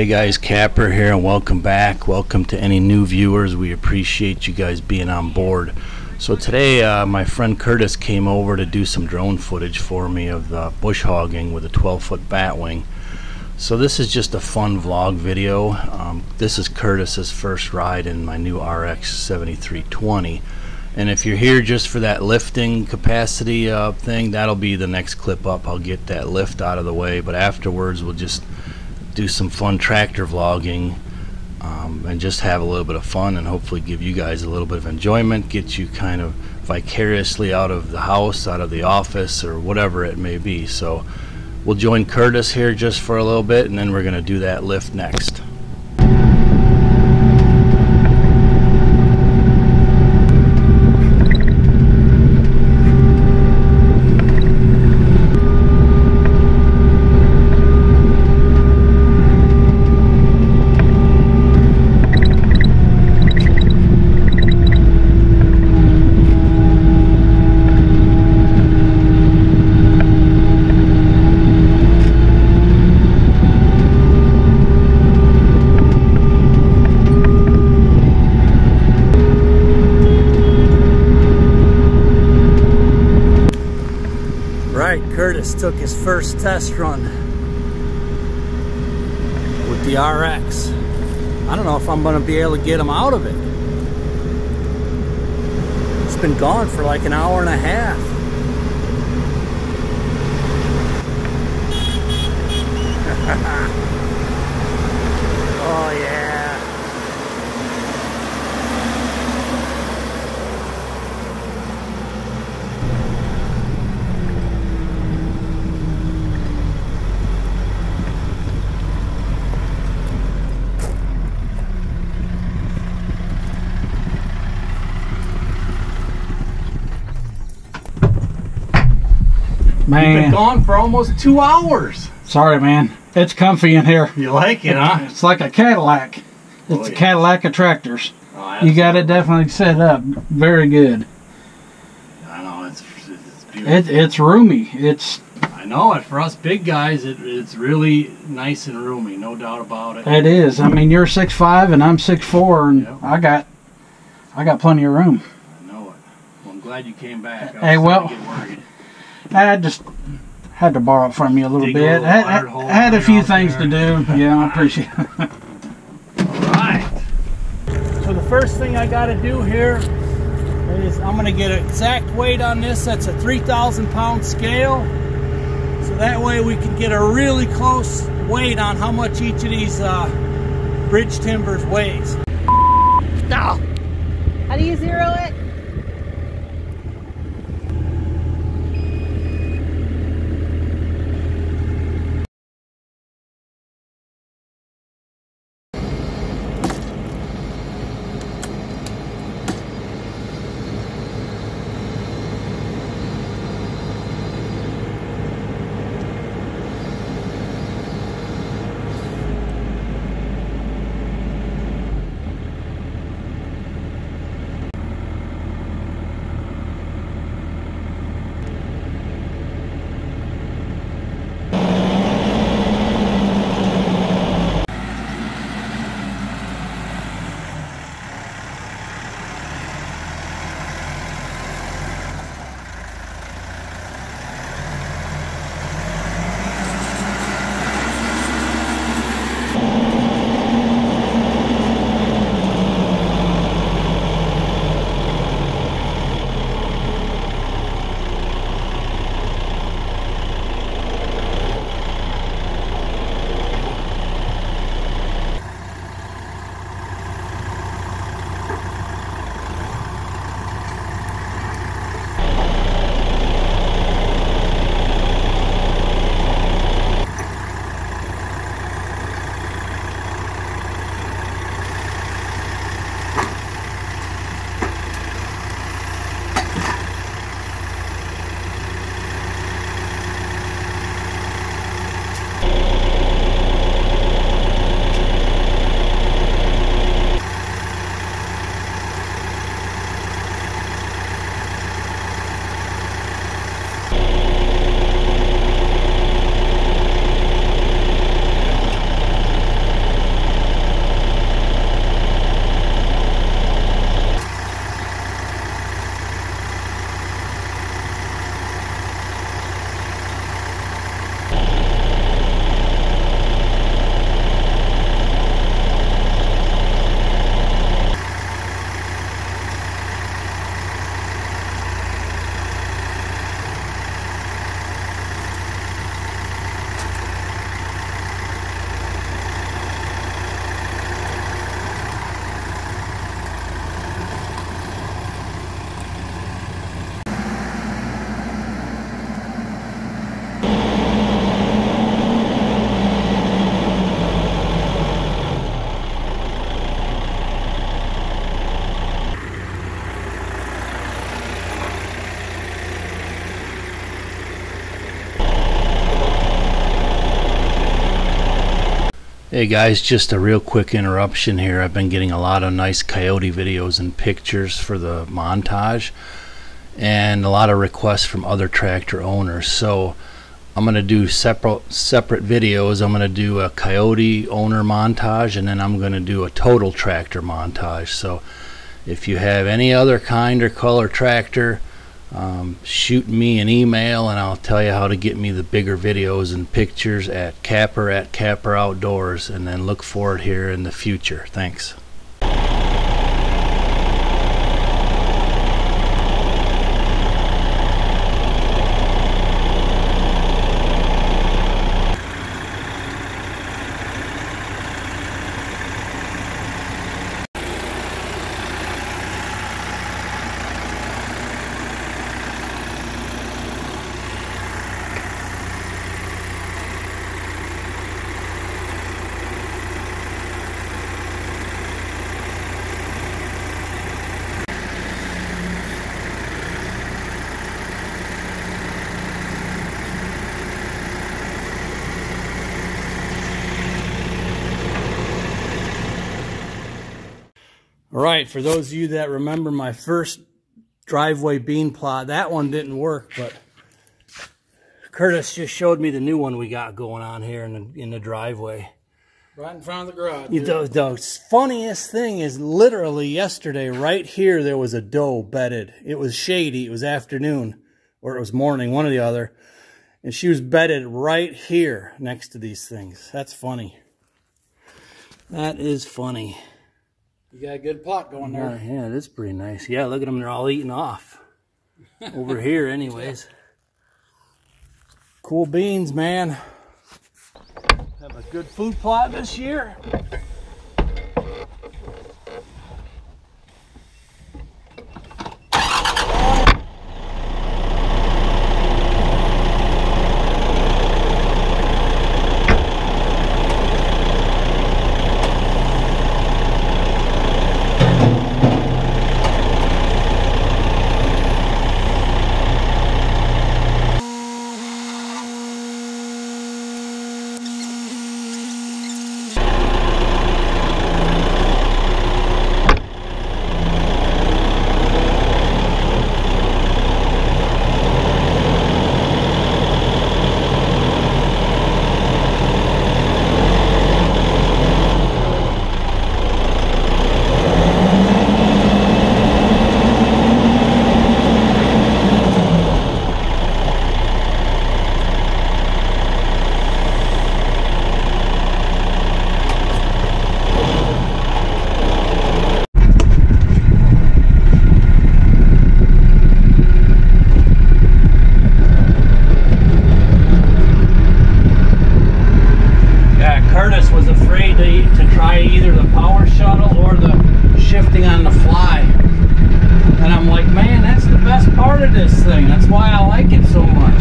Hey guys, Kapper here, and welcome back. Welcome to any new viewers. We appreciate you guys being on board. So today, uh, my friend Curtis came over to do some drone footage for me of the bush hogging with a 12-foot batwing. So this is just a fun vlog video. Um, this is Curtis's first ride in my new RX 7320. And if you're here just for that lifting capacity uh, thing, that'll be the next clip up. I'll get that lift out of the way, but afterwards we'll just do some fun tractor vlogging um, and just have a little bit of fun and hopefully give you guys a little bit of enjoyment, get you kind of vicariously out of the house, out of the office, or whatever it may be. So we'll join Curtis here just for a little bit and then we're going to do that lift next. Curtis took his first test run with the RX. I don't know if I'm to be able to get him out of it. It's been gone for like an hour and a half. oh yeah. You've been Man, gone for almost two hours. sorry, man. It's comfy in here. You like it, huh? It's like a Cadillac. It's Oh, a. Cadillac of tractors. Oh, You got it definitely set up very good. I know it's it's beautiful. It, it's roomy. It's I know it. For us big guys, it, it's really nice and roomy, no doubt about it. it is. I mean, you're six five and I'm six four, and Yep. I got I got plenty of room. I know it. Well, I'm glad you came back. I was Hey, well- starting to get worried. I just had to borrow it from you a little Dig a bit. little had, water had- hole had a few things there. to do. Yeah, I appreciate it. All right. So the first thing I got to do here is I'm going to get an exact weight on this. That's a 3,000 pound scale. So that way we can get a really close weight on how much each of these uh, bridge timbers weighs. No. How do you zero it? Hey guys, just a real quick interruption here. I've been getting a lot of nice Kioti videos and pictures for the montage and a lot of requests from other tractor owners. So I'm going to do separate separate videos. I'm going to do a Kioti owner montage and then I'm going to do a total tractor montage. So if you have any other kind or color tractor, um, shoot me an email and I'll tell you how to get me the bigger videos and pictures at Kapper at Kapper Outdoors and then look for it here in the future. Thanks. All right, for those of you that remember my first driveway bean plot, that one didn't work, but Curtis just showed me the new one we got going on here in the, in the driveway. Right in front of the garage. You- The, the funniest thing is literally yesterday, right here, there was a doe bedded. It was shady. It was afternoon or it was morning, one or the other. And she was bedded right here next to these things. That's funny. That is funny. You got a good plot going Yeah, yeah, that's pretty nice. Yeah, look at them. They're all eating off. Over here, anyways. Cool beans, man. Have a good food plot this year. Yeah, Curtis was afraid to, to try either the power shuttle or the shifting on the fly. And I'm like, man, that's the best part of this thing. That's why I like it so much.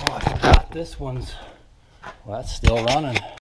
Oh, I forgot this one's. Well, that's still running.